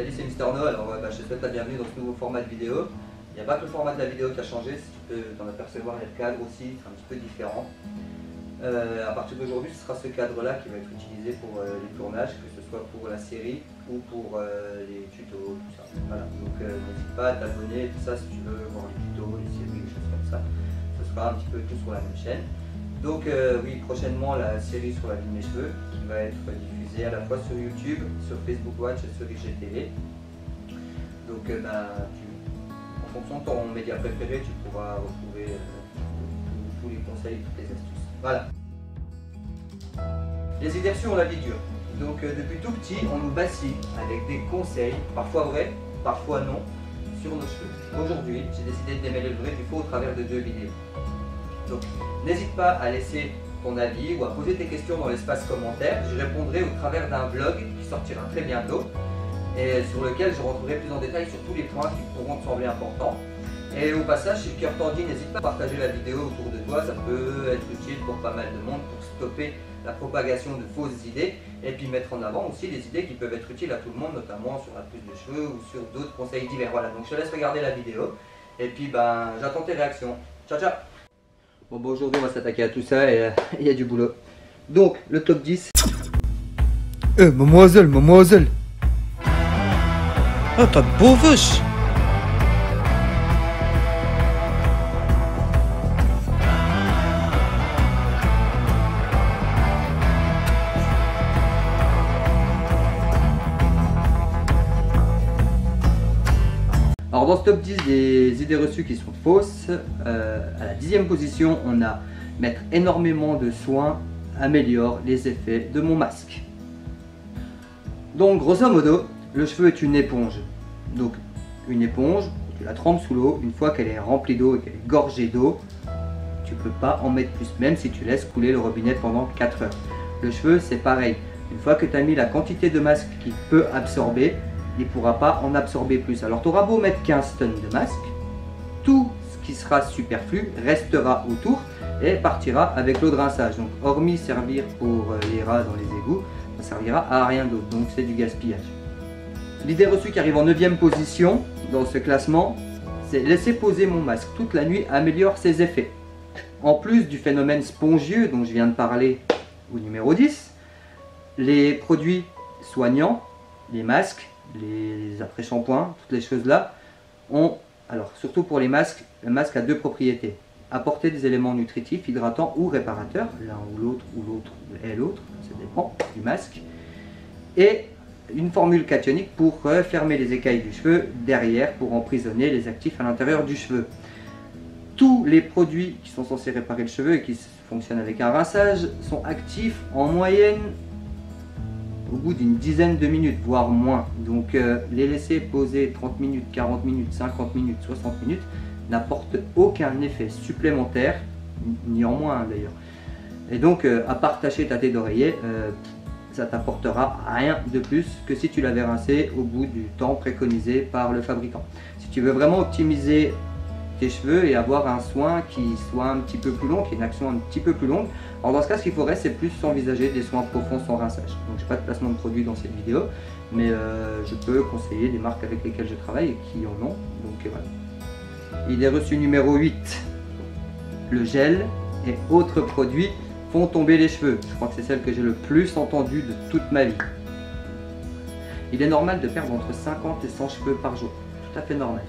Salut, c'est Mister No. Alors, bah, je te souhaite la bienvenue dans ce nouveau format de vidéo. Il n'y a pas que le format de la vidéo qui a changé, si tu peux t'en apercevoir, il y a le cadre aussi, c'est un petit peu différent. Euh, à partir d'aujourd'hui, ce sera ce cadre-là qui va être utilisé pour euh, les tournages, que ce soit pour la série ou pour euh, les tutos, tout ça. Voilà. Donc n'hésite pas à t'abonner, tout ça, si tu veux voir les tutos, les séries, des choses comme ça. Ce sera un petit peu tout sur la même chaîne. Donc oui, prochainement la série sur la vie de mes cheveux qui va être diffusée à la fois sur YouTube, sur Facebook Watch et sur IGTV. Donc ben, en fonction de ton média préféré, tu pourras retrouver tous les conseils, toutes les astuces. Voilà. Les idées reçues, on la vie dure. Donc euh, depuis tout petit, on nous bassine avec des conseils, parfois vrais, parfois non, sur nos cheveux. Aujourd'hui, j'ai décidé de démêler le vrai du faux au travers de deux vidéos. N'hésite pas à laisser ton avis ou à poser tes questions dans l'espace commentaire. Je répondrai au travers d'un vlog qui sortira très bientôt et sur lequel je rentrerai plus en détail sur tous les points qui pourront te sembler importants. Et au passage, si le cœur t'en dit, n'hésite pas à partager la vidéo autour de toi, ça peut être utile pour pas mal de monde pour stopper la propagation de fausses idées et puis mettre en avant aussi des idées qui peuvent être utiles à tout le monde, notamment sur la prise de cheveux ou sur d'autres conseils divers. Voilà, donc je te laisse regarder la vidéo et puis ben j'attends tes réactions. Ciao ciao Bon, bon aujourd'hui on va s'attaquer à tout ça et euh, il y a du boulot. Donc le top 10. Eh mademoiselle, mademoiselle Ah t'as beau vache dans ce top 10 des idées reçues qui sont fausses, euh, à la dixième position, on a mettre énormément de soins améliore les effets de mon masque. Donc grosso modo, le cheveu est une éponge. Donc une éponge, tu la trempes sous l'eau, une fois qu'elle est remplie d'eau et qu'elle est gorgée d'eau, tu peux pas en mettre plus, même si tu laisses couler le robinet pendant 4 heures. Le cheveu c'est pareil, une fois que tu as mis la quantité de masque qu'il peut absorber, il ne pourra pas en absorber plus. Alors tu auras beau mettre 15 tonnes de masque, tout ce qui sera superflu restera autour et partira avec l'eau de rinçage. Donc hormis servir pour euh, les rats dans les égouts, ça servira à rien d'autre. Donc c'est du gaspillage. L'idée reçue qui arrive en 9 position dans ce classement, c'est laisser poser mon masque toute la nuit améliore ses effets. En plus du phénomène spongieux dont je viens de parler au numéro 10, les produits soignants, les masques, les après-shampoings, toutes les choses là, ont, alors surtout pour les masques, le masque a deux propriétés. Apporter des éléments nutritifs, hydratants ou réparateurs, l'un ou l'autre, ou l'autre et l'autre, ça dépend du masque. Et une formule cationique pour fermer les écailles du cheveu derrière pour emprisonner les actifs à l'intérieur du cheveu. Tous les produits qui sont censés réparer le cheveu et qui fonctionnent avec un rinçage sont actifs en moyenne au bout d'une dizaine de minutes, voire moins. Donc euh, les laisser poser 30 minutes, 40 minutes, 50 minutes, 60 minutes n'apporte aucun effet supplémentaire, ni en moins d'ailleurs. Et donc euh, à part ta tête d'oreiller, euh, ça t'apportera rien de plus que si tu l'avais rincé au bout du temps préconisé par le fabricant. Si tu veux vraiment optimiser tes cheveux et avoir un soin qui soit un petit peu plus long, qui ait une action un petit peu plus longue. Alors dans ce cas, ce qu'il faudrait, c'est plus s'envisager des soins profonds sans rinçage. Donc j'ai pas de placement de produit dans cette vidéo, mais euh, je peux conseiller des marques avec lesquelles je travaille et qui en ont. Donc voilà. Il est reçu numéro 8. Le gel et autres produits font tomber les cheveux. Je crois que c'est celle que j'ai le plus entendue de toute ma vie. Il est normal de perdre entre 50 et 100 cheveux par jour. Tout à fait normal.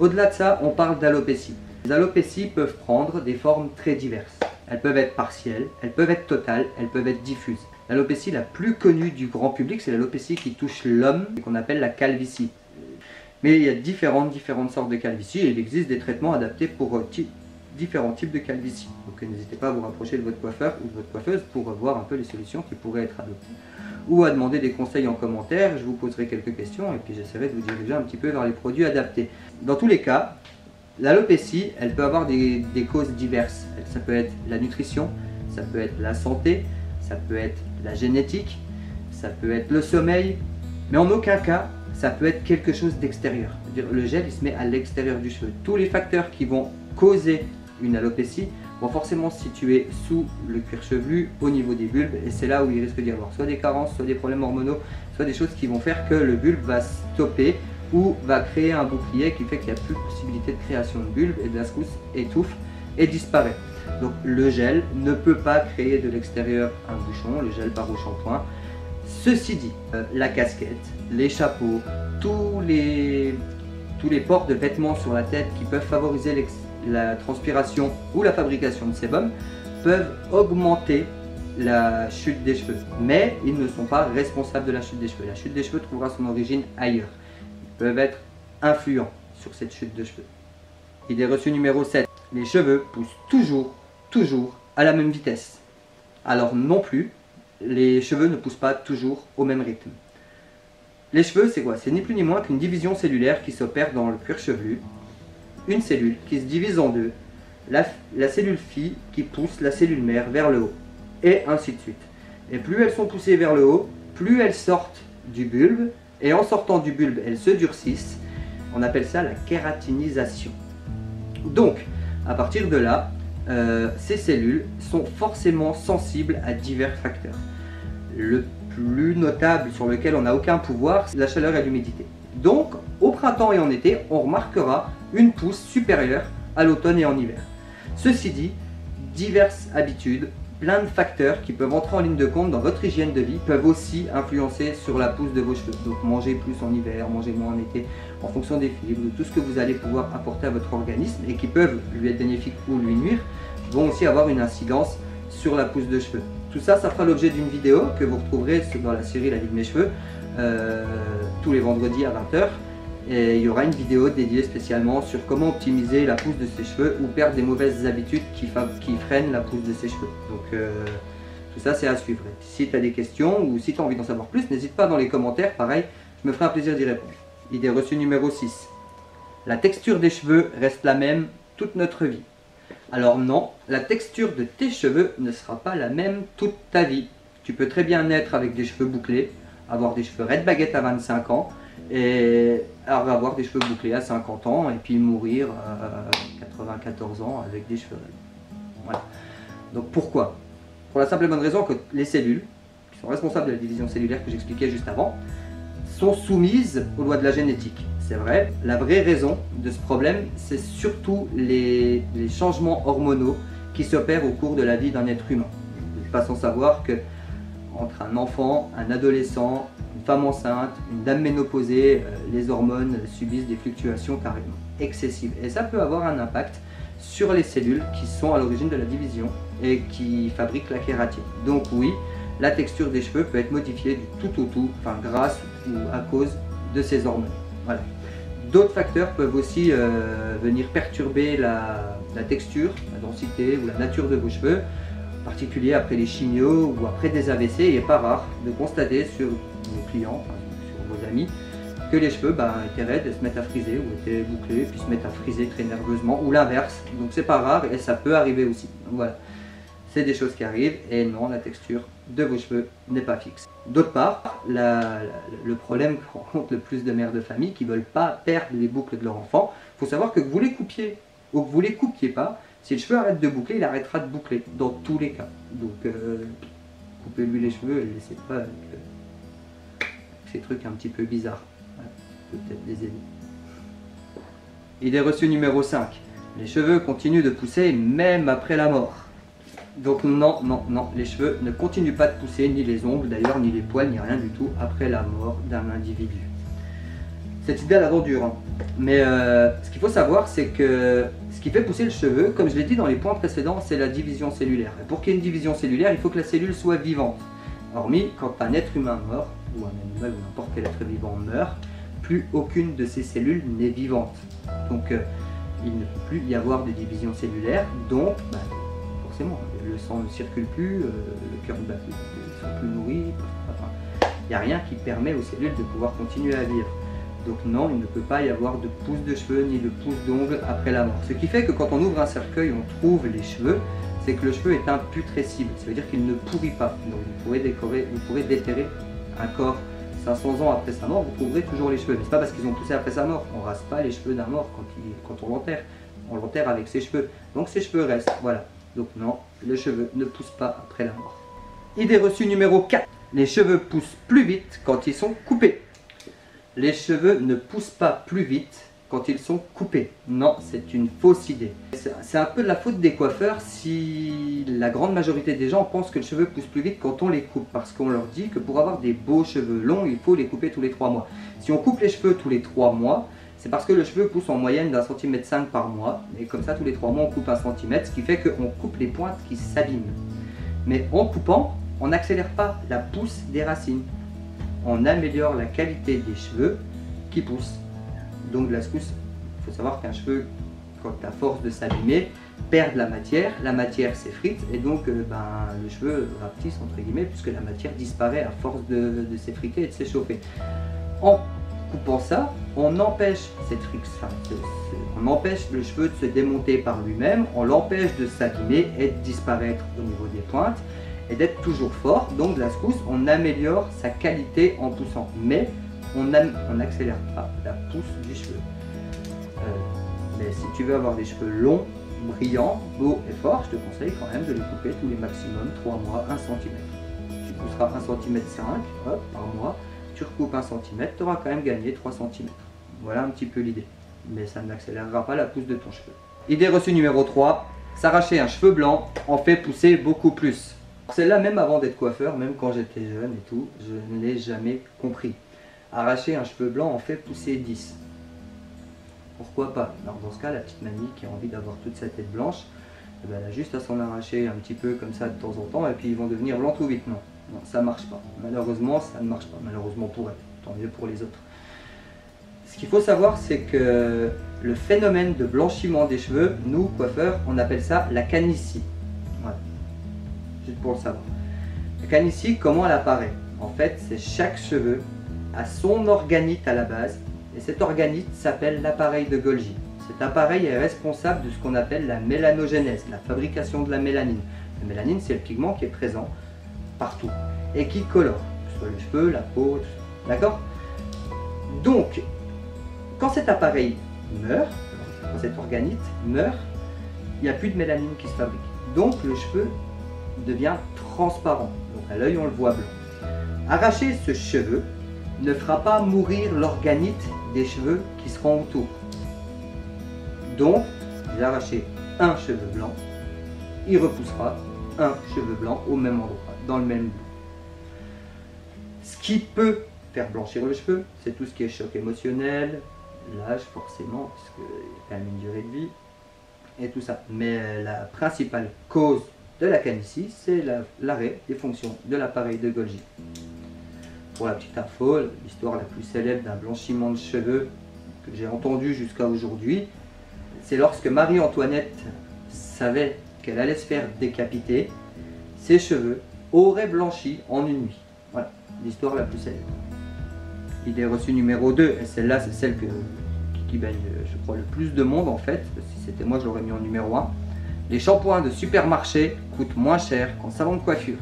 Au-delà de ça, on parle d'alopécie. Les alopécies peuvent prendre des formes très diverses. Elles peuvent être partielles, elles peuvent être totales, elles peuvent être diffuses. L'alopécie la plus connue du grand public, c'est l'alopécie qui touche l'homme et qu'on appelle la calvitie. Mais il y a différentes, différentes sortes de calvitie et il existe des traitements adaptés pour euh, différents types de calvitie. Donc n'hésitez pas à vous rapprocher de votre coiffeur ou de votre coiffeuse pour voir un peu les solutions qui pourraient être adoptées. Ou à demander des conseils en commentaire, je vous poserai quelques questions et puis j'essaierai de vous diriger un petit peu vers les produits adaptés. Dans tous les cas, l'alopécie, elle peut avoir des, causes diverses. Ça peut être la nutrition, ça peut être la santé, ça peut être la génétique, ça peut être le sommeil, mais en aucun cas, ça peut être quelque chose d'extérieur. Le gel, il se met à l'extérieur du cheveu. Tous les facteurs qui vont causer une alopécie vont forcément se situer sous le cuir chevelu, au niveau des bulbes, et c'est là où il risque d'y avoir soit des carences, soit des problèmes hormonaux, soit des choses qui vont faire que le bulbe va stopper ou va créer un bouclier qui fait qu'il n'y a plus de possibilité de création de bulbe et de la secousse étouffe et disparaît. Donc le gel ne peut pas créer de l'extérieur un bouchon, le gel part au shampoing. Ceci dit, euh, la casquette, les chapeaux, tous les, tous les ports de vêtements sur la tête qui peuvent favoriser la transpiration ou la fabrication de sébum peuvent augmenter la chute des cheveux. Mais ils ne sont pas responsables de la chute des cheveux. La chute des cheveux trouvera son origine ailleurs. Ils peuvent être influents sur cette chute de cheveux. Idée reçue numéro 7. Les cheveux poussent toujours, toujours à la même vitesse. Alors non plus, les cheveux ne poussent pas toujours au même rythme. Les cheveux, c'est quoi? C'est ni plus ni moins qu'une division cellulaire qui s'opère dans le cuir chevelu. Une cellule qui se divise en deux. La, cellule fille qui pousse la cellule mère vers le haut et ainsi de suite. Et plus elles sont poussées vers le haut, plus elles sortent du bulbe, et en sortant du bulbe, elles se durcissent. On appelle ça la kératinisation. Donc, à partir de là, euh, ces cellules sont forcément sensibles à divers facteurs. Le plus notable sur lequel on n'a aucun pouvoir, c'est la chaleur et l'humidité. Donc, au printemps et en été, on remarquera une pousse supérieure à l'automne et en hiver. Ceci dit, diverses habitudes plein de facteurs qui peuvent entrer en ligne de compte dans votre hygiène de vie peuvent aussi influencer sur la pousse de vos cheveux. Donc manger plus en hiver, manger moins en été, en fonction des fibres, de tout ce que vous allez pouvoir apporter à votre organisme et qui peuvent lui être bénéfiques ou lui nuire, vont aussi avoir une incidence sur la pousse de cheveux. Tout ça, ça fera l'objet d'une vidéo que vous retrouverez dans la série La vie de mes cheveux euh, tous les vendredis à 20h. Et il y aura une vidéo dédiée spécialement sur comment optimiser la pousse de ses cheveux ou perdre des mauvaises habitudes qui, freinent la pousse de ses cheveux. Donc euh, tout ça c'est à suivre. Si tu as des questions ou si tu as envie d'en savoir plus, n'hésite pas dans les commentaires, pareil, je me ferai un plaisir d'y répondre. Idée reçue numéro 6. La texture des cheveux reste la même toute notre vie. Alors non, la texture de tes cheveux ne sera pas la même toute ta vie. Tu peux très bien naître avec des cheveux bouclés, avoir des cheveux red baguette à 25 ans, et avoir des cheveux bouclés à 50 ans et puis mourir à 94 ans avec des cheveux Voilà. Donc pourquoi? Pour la simple et bonne raison que les cellules, qui sont responsables de la division cellulaire que j'expliquais juste avant, sont soumises aux lois de la génétique. C'est vrai. La vraie raison de ce problème, c'est surtout les, changements hormonaux qui s'opèrent au cours de la vie d'un être humain. Pas sans savoir que entre un enfant, un adolescent, femme enceinte, une dame ménopausée, euh, les hormones subissent des fluctuations carrément excessives. Et ça peut avoir un impact sur les cellules qui sont à l'origine de la division et qui fabriquent la kératine. Donc oui, la texture des cheveux peut être modifiée du tout au tout, enfin grâce ou à cause de ces hormones. D'autres facteurs peuvent aussi euh, venir perturber la, texture, la densité ou la nature de vos cheveux, particulier après les chimios ou après des AVC. Il n'est pas rare de constater sur vos clients, sur vos amis, que les cheveux bah, étaient raides et se mettent à friser ou étaient bouclés puis se mettent à friser très nerveusement ou l'inverse. Donc c'est pas rare et ça peut arriver aussi. Donc voilà, c'est des choses qui arrivent et non, la texture de vos cheveux n'est pas fixe. D'autre part, le problème que rencontrent le plus de mères de famille qui ne veulent pas perdre les boucles de leur enfant, il faut savoir que vous les coupiez ou que vous les coupiez pas, si le cheveu arrête de boucler, il arrêtera de boucler, dans tous les cas. Donc, euh, coupez-lui les cheveux et laissez pas avec, ces trucs un petit peu bizarres. Peut-être les aider. Idée reçue numéro 5. Les cheveux continuent de pousser même après la mort. Donc non, non, non, les cheveux ne continuent pas de pousser, ni les ongles d'ailleurs, ni les poils, ni rien du tout après la mort d'un individu. Cette idée, elle a dure. Hein. Mais euh, ce qu'il faut savoir, c'est que ce qui fait pousser le cheveu, comme je l'ai dit dans les points précédents, c'est la division cellulaire. Et pour qu'il y ait une division cellulaire, il faut que la cellule soit vivante. Hormis quand un être humain meurt, ou un animal ou n'importe quel être vivant meurt, plus aucune de ces cellules n'est vivante. Donc euh, il ne peut plus y avoir de division cellulaire, donc bah, forcément le sang ne circule plus, euh, le cœur ne bat plus, nourris, il n'y a rien qui permet aux cellules de pouvoir continuer à vivre. Donc non, il ne peut pas y avoir de pouce de cheveux ni de pouce d'ongles après la mort. Ce qui fait que quand on ouvre un cercueil, on trouve les cheveux, c'est que le cheveu est imputrescible. Ça veut dire qu'il ne pourrit pas. Donc vous pourrez, déterrer un corps 500 ans après sa mort, vous trouverez toujours les cheveux. Mais ce pas parce qu'ils ont poussé après sa mort. On rase pas les cheveux d'un mort quand, quand on l'enterre. On l'enterre avec ses cheveux. Donc ses cheveux restent. Voilà. Donc non, le cheveu ne pousse pas après la mort. Idée reçue numéro 4. Les cheveux poussent plus vite quand ils sont coupés. Les cheveux ne poussent pas plus vite quand ils sont coupés. Non, c'est une fausse idée. C'est un peu de la faute des coiffeurs si la grande majorité des gens pensent que les cheveux poussent plus vite quand on les coupe. Parce qu'on leur dit que pour avoir des beaux cheveux longs, il faut les couper tous les 3 mois. Si on coupe les cheveux tous les 3 mois, c'est parce que le cheveu pousse en moyenne d'un centimètre 5 par mois. Et comme ça, tous les 3 mois, on coupe un centimètre, ce qui fait qu'on coupe les pointes qui s'abîment. Mais en coupant, on n'accélère pas la pousse des racines. On améliore la qualité des cheveux qui poussent. Donc la secousse, il faut savoir qu'un cheveu, quand à force de s'abîmer, perd de la matière, la matière s'effrite et donc euh, ben, le cheveu rapetisse entre guillemets puisque la matière disparaît à force de, s'effriter et de s'échauffer. En coupant ça, on empêche cette on empêche le cheveu de se démonter par lui-même, on l'empêche de s'abîmer et de disparaître au niveau des pointes d'être toujours fort. Donc la secousse, on améliore sa qualité en poussant. Mais on n'accélère pas la pousse du cheveu. Euh, mais si tu veux avoir des cheveux longs, brillants, beaux et forts, je te conseille quand même de les couper tous les maximum 3 mois, 1 cm. Tu pousseras 1 cm 5 par mois, tu recoupes 1 cm, tu auras quand même gagné 3 cm. Voilà un petit peu l'idée. Mais ça n'accélérera pas la pousse de ton cheveu. Idée reçue numéro 3, s'arracher un cheveu blanc en fait pousser beaucoup plus. Celle-là, même avant d'être coiffeur, même quand j'étais jeune et tout, je ne l'ai jamais compris. Arracher un cheveu blanc en fait pousser 10. Pourquoi pas? Alors dans ce cas, la petite mamie qui a envie d'avoir toute sa tête blanche, eh ben, elle a juste à s'en arracher un petit peu comme ça de temps en temps et puis ils vont devenir blancs tout vite. Non, non ça marche pas. Malheureusement, ça ne marche pas. Malheureusement pour elle, tant mieux pour les autres. Ce qu'il faut savoir, c'est que le phénomène de blanchiment des cheveux, nous, coiffeurs, on appelle ça la canicie. Juste pour le savoir. La canicie, comment elle apparaît? En fait, c'est chaque cheveu a son organite à la base, et cet organite s'appelle l'appareil de Golgi. Cet appareil est responsable de ce qu'on appelle la mélanogénèse, la fabrication de la mélanine. La mélanine, c'est le pigment qui est présent partout et qui colore, que ce soit les cheveux, la peau, D'accord? Donc, quand cet appareil meurt, quand cet organite meurt, il n'y a plus de mélanine qui se fabrique. Donc, le cheveu devient transparent. Donc, à l'œil, on le voit blanc. Arracher ce cheveu ne fera pas mourir l'organite des cheveux qui seront autour. Donc, j'ai arraché un cheveu blanc, il repoussera un cheveu blanc au même endroit, dans le même bout. Ce qui peut faire blanchir le cheveu, c'est tout ce qui est choc émotionnel, l'âge forcément, parce qu'il y a quand même une durée de vie, et tout ça. Mais la principale cause de la canicie, c'est l'arrêt des fonctions de l'appareil de Golgi. Pour la petite info, l'histoire la plus célèbre d'un blanchiment de cheveux que j'ai entendu jusqu'à aujourd'hui, c'est lorsque Marie-Antoinette savait qu'elle allait se faire décapiter, ses cheveux auraient blanchi en une nuit. Voilà, l'histoire la plus célèbre. L'idée reçue numéro 2, et celle-là c'est celle que, qui baigne, je crois, le plus de monde en fait. Si c'était moi, je l'aurais mis en numéro 1. Les shampoings de supermarché coûtent moins cher qu'en salon de coiffure.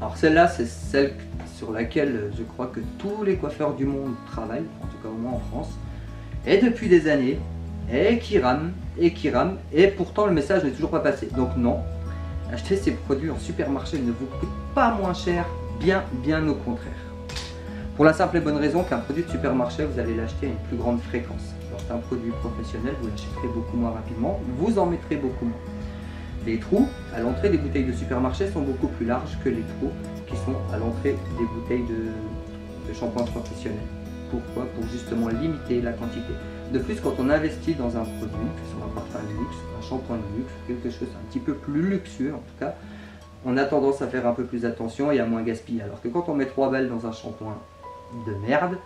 Alors celle-là, c'est celle sur laquelle je crois que tous les coiffeurs du monde travaillent, en tout cas au moins en France, et depuis des années, et qui rament, et qui rament, et pourtant le message n'est toujours pas passé. Donc non, acheter ces produits en supermarché ne vous coûte pas moins cher, bien, bien au contraire. Pour la simple et bonne raison qu'un produit de supermarché, vous allez l'acheter à une plus grande fréquence. Lorsqu'un un produit professionnel, vous l'achèterez beaucoup moins rapidement, vous en mettrez beaucoup moins. Les trous à l'entrée des bouteilles de supermarché sont beaucoup plus larges que les trous qui sont à l'entrée des bouteilles de, shampoing professionnel. Pourquoi? Pour justement limiter la quantité. De plus, quand on investit dans un produit, que ce soit un parfum de luxe, un shampoing de luxe, quelque chose un petit peu plus luxueux en tout cas, on a tendance à faire un peu plus attention et à moins gaspiller. Alors que quand on met 3 balles dans un shampoing de merde,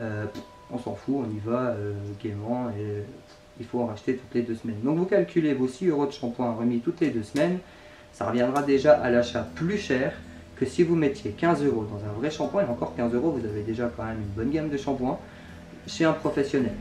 euh, on s'en fout, on y va euh, gaiement et il faut en racheter toutes les deux semaines. Donc vous calculez vos 6 euros de shampoing remis toutes les deux semaines, ça reviendra déjà à l'achat plus cher que si vous mettiez 15 euros dans un vrai shampoing, et encore 15 euros, vous avez déjà quand même une bonne gamme de shampoing chez un professionnel.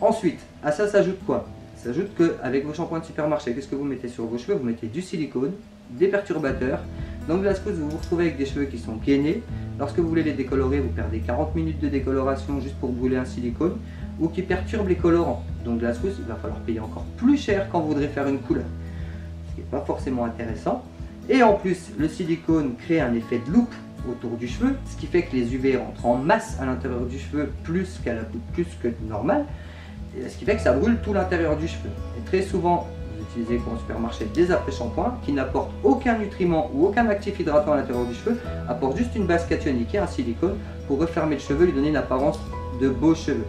Ensuite, à ça s'ajoute quoi? S'ajoute qu'avec vos shampoings de supermarché, qu'est-ce que vous mettez sur vos cheveux? Vous mettez du silicone, des perturbateurs. Donc de la vous vous retrouvez avec des cheveux qui sont gainés. Lorsque vous voulez les décolorer, vous perdez 40 minutes de décoloration juste pour brûler un silicone ou qui perturbe les colorants. Donc de la secousse, il va falloir payer encore plus cher quand vous voudrez faire une couleur. Ce qui n'est pas forcément intéressant. Et en plus, le silicone crée un effet de loupe autour du cheveu, ce qui fait que les UV rentrent en masse à l'intérieur du cheveu plus qu'à la plus que normal, et ce qui fait que ça brûle tout l'intérieur du cheveu. Et très souvent, vous utilisez au supermarché des après-shampoings qui n'apportent aucun nutriment ou aucun actif hydratant à l'intérieur du cheveu, apportent juste une base cationique et un silicone pour refermer le cheveu, lui donner une apparence de beaux cheveux.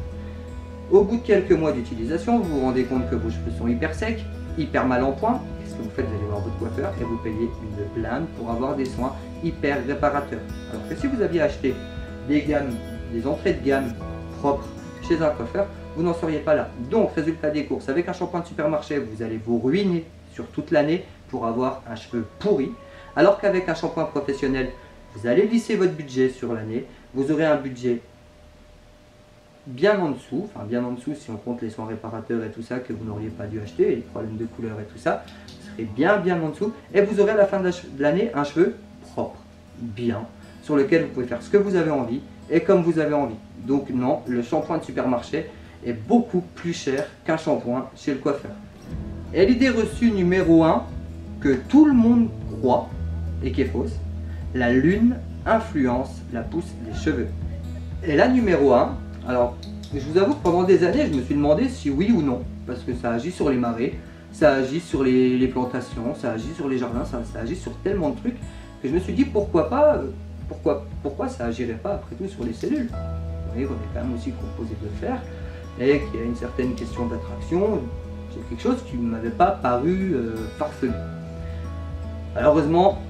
Au bout de quelques mois d'utilisation, vous vous rendez compte que vos cheveux sont hyper secs, hyper mal en point. Qu'est-ce que vous faites? Vous allez voir votre coiffeur et vous payez une blinde pour avoir des soins hyper réparateurs. Alors que si vous aviez acheté des gammes, des entrées de gamme propres chez un coiffeur, vous n'en seriez pas là. Donc, résultat des courses, avec un shampoing de supermarché, vous allez vous ruiner sur toute l'année pour avoir un cheveu pourri. Alors qu'avec un shampoing professionnel, vous allez lisser votre budget sur l'année, vous aurez un budget bien en dessous, enfin bien en dessous si on compte les soins réparateurs et tout ça que vous n'auriez pas dû acheter, les problèmes de couleur et tout ça, vous serez bien bien en dessous et vous aurez à la fin de l'année un cheveu propre, bien, sur lequel vous pouvez faire ce que vous avez envie et comme vous avez envie. Donc non, le shampoing de supermarché est beaucoup plus cher qu'un shampoing chez le coiffeur. Et l'idée reçue numéro 1 que tout le monde croit et qui est fausse, la lune influence la pousse des cheveux. Et la numéro 1, alors je vous avoue que pendant des années je me suis demandé si oui ou non, parce que ça agit sur les marées, ça agit sur les, plantations, ça agit sur les jardins, ça, agit sur tellement de trucs que je me suis dit pourquoi pas, euh, pourquoi, pourquoi ça agirait pas après tout sur les cellules? Vous voyez, on est quand même aussi composé de fer et qu'il y a une certaine question d'attraction, c'est quelque chose qui ne m'avait pas paru euh, parfait. Malheureusement,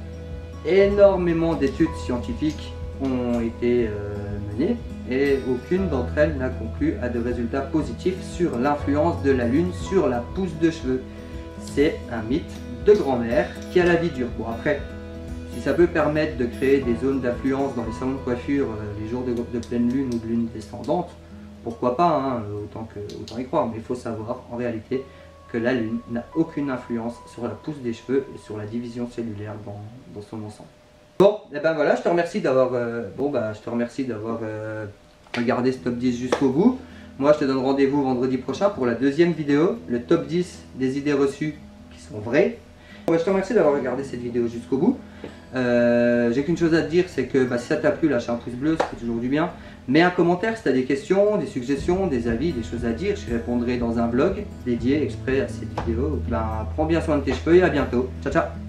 énormément d'études scientifiques ont été euh, menées et aucune d'entre elles n'a conclu à de résultats positifs sur l'influence de la lune sur la pousse de cheveux. C'est un mythe de grand-mère qui a la vie dure. Bon après, si ça peut permettre de créer des zones d'affluence dans les salons de coiffure euh, les jours de, pleine lune ou de lune descendante, pourquoi pas, hein, que, autant y croire, mais il faut savoir en réalité que la lune n'a aucune influence sur la pousse des cheveux et sur la division cellulaire dans son ensemble. Bon, et eh ben voilà, je te remercie d'avoir euh, bon bah je te remercie d'avoir euh, regardé ce top 10 jusqu'au bout. Moi, je te donne rendez-vous vendredi prochain pour la deuxième vidéo, le top 10 des idées reçues qui sont vraies. je te remercie d'avoir regardé cette vidéo jusqu'au bout. Euh, j'ai qu'une chose à te dire, c'est que bah, si ça t'a plu, lâche un pouce bleu, ça fait toujours du bien. Mets un commentaire si tu as des questions, des suggestions, des avis, des choses à dire. Je répondrai dans un blog dédié exprès à cette vidéo. Ben, prends bien soin de tes cheveux et à bientôt. Ciao, ciao